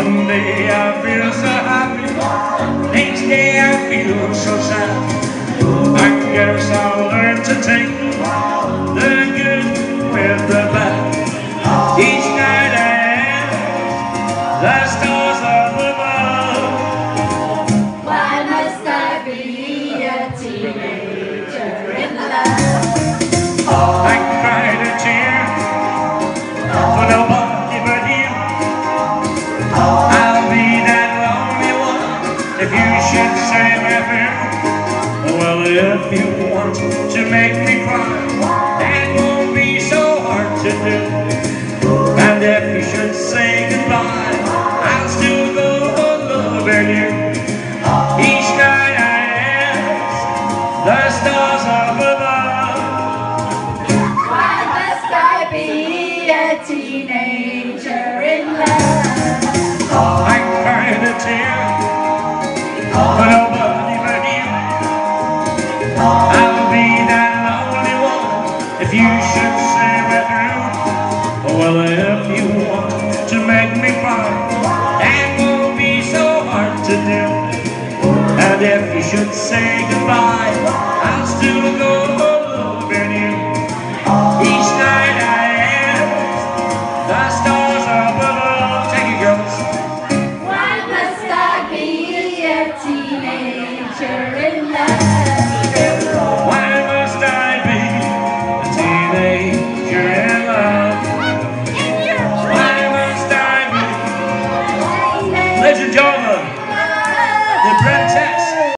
One day I feel so happy, next day I feel so sad. I guess I'll learn to take the good with the bad. Each night I am the stars above. Why must I be a teenager in love? Should say my through. Well, if you want to make me cry, that won't be so hard to do. And if you should say goodbye, I'll still go on loving you. Each night I ask the stars up above. Why must I be a teenager in love? I cried a tear if you should say it through. Oh, well, if you want to make me cry, that won't be so hard to do. And if you should say goodbye, I'll still go teenager in love. Why must I be a teenager in love? Why must I be? Legend Jonah.